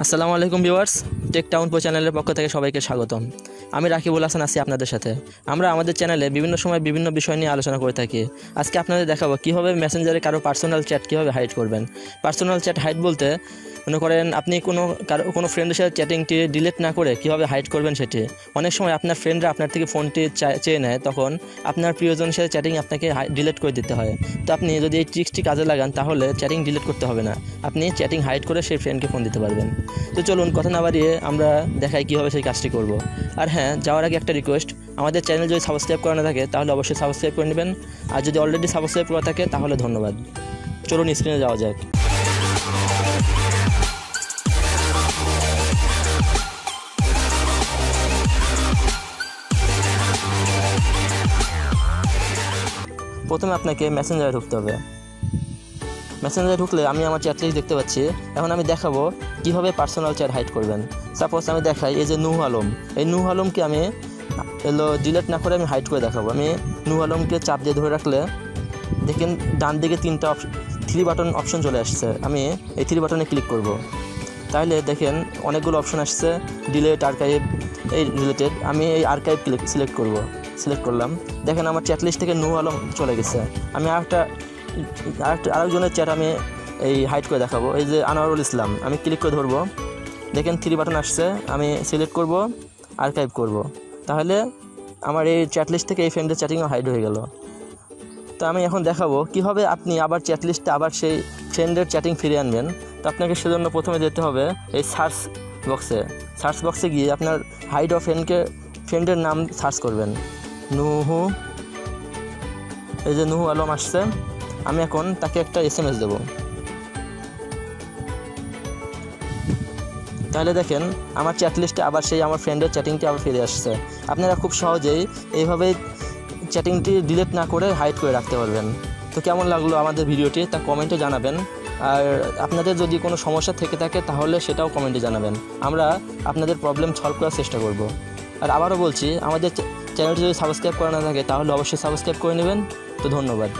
আসসালামু আলাইকুম viewers, take town পো চ্যানেলের পক্ষ থেকে সবাইকে স্বাগতম। আমি রাকিবুল হাসান আছি আপনাদের সাথে। আমরা আমাদের চ্যানেলে বিভিন্ন সময় বিভিন্ন বিষয় নিয়ে আলোচনা করে থাকি। আজকে আপনাদের দেখাবো কীভাবে মেসেঞ্জারে কারও পার্সোনাল চ্যাট কীভাবে হাইড করবেন। পার্সোনাল চ্যাট হাইড বলতে মনে করেন আপনি কোনো কারও, কোনো ফ্রেন্ডের সাথে চ্যাটিংটি ডিলিট না করে কীভাবে হাইড করবেন সেটি? অনেক সময় আপনার ফ্রেন্ডরা আপনার থেকে ফোনটি চেয়ে নেয়, তখন আপনার প্রিয়জনের সাথে চ্যাটিং আপনাকে ডিলিট করে দিতে হয়। তো আপনি যদি এই ট্রিক্সটি কাজে লাগান, তাহলে চ্যাটিং ডিলিট করতে হবে না। আপনি চ্যাটিং হাইড করে সেই ফ্রেন্ডকে ফোন দিতে পারবেন। তো চলুন, কথা না বাড়িয়ে আমরা দেখাই কীভাবে সেই কাজটি করব। আর হ্যাঁ যাওয়ার আগে একটা রিকোয়েস্ট আমাদের চ্যানেল যদি সাবস্ক্রাইব করা না থাকে, তাহলে অবশ্যই সাবস্ক্রাইব করে নেবেন। আর যদি অলরেডি সাবস্ক্রাইব করা থাকে, তাহলে ধন্যবাদ। চলুন স্ক্রিনে যাওয়া যাক। প্রথমে আপনাকে মেসেঞ্জারে ঢুকতে হবে। মেসেঞ্জারে ঢুকলে আমি আমার চ্যাট লিস্ট দেখতে পাচ্ছি। এখন আমি দেখাবো কীভাবে পার্সোনাল চ্যাট হাইড করবেন। সাপোজ আমি দেখাই, এই যে নূহ আলম। এই নূহ আলমকে আমি, এলো ডিলেট না করে আমি হাইড করে দেখাবো। আমি নূহ আলমকে চাপ দিয়ে ধরে রাখলে দেখেন ডান দিকে তিনটা থ্রি বাটন অপশন চলে আসছে। আমি এই থ্রি বাটনে ক্লিক করব। তাহলে দেখেন অনেকগুলো অপশন আসছে ডিলেট আর্কাইভ এই রিলেটেড আমি এই আর্কাইভ ক্লিক সিলেক্ট করব। সিলেক্ট করলাম। দেখেন আমার চ্যাট লিস্ট থেকে নূ আলম চলে গেছে। আমি আরেকটা আরেকটা, আরেকজনের চ্যাট আমি এই হাইড করে দেখাবো। এই যে আনোয়ারুল ইসলাম, আমি ক্লিক করে ধরবো। দেখেন থ্রি বাটন আসছে, আমি সিলেক্ট করব আর্কাইভ করব। তাহলে আমার এই চ্যাট লিস্ট থেকে এই ফ্রেন্ডের চ্যাটিংও হাইড হয়ে গেল। তো আমি এখন দেখাবো কীভাবে আপনি আবার চ্যাট লিস্টে আবার সেই ফ্রেন্ডের চ্যাটিং ফিরে আনবেন। তো আপনাকে সেজন্য প্রথমে যেতে হবে এই সার্চ বক্সে সার্চ বক্সে গিয়ে আপনার হাইড অফ ফ্রেন্ডকে ফ্রেন্ডের নাম সার্চ করবেন। নুহু। এই যে নুহু আলম আসছে। আমি এখন তাকে একটা এস এম এস দেবো। তাহলে দেখেন, আমার চ্যাট লিস্টে আবার সেই আমার ফ্রেন্ডের চ্যাটিংটি আবার ফিরে আসছে। আপনারা খুব সহজেই এইভাবে চ্যাটিংটি ডিলিট না করে হাইড করে রাখতে পারবেন। তো কেমন লাগল আমাদের ভিডিওটি তা কমেন্টে জানাবেন। আর আপনাদের যদি কোনো সমস্যা থেকে থাকে, তাহলে সেটাও কমেন্টে জানাবেন। আমরা আপনাদের প্রবলেম সলভ করার চেষ্টা করব। আর আবারও বলছি, আমাদের চ্যানেলটি যদি সাবস্ক্রাইব করা না থাকে, তাহলে অবশ্যই সাবস্ক্রাইব করে নেবেন। তো ধন্যবাদ।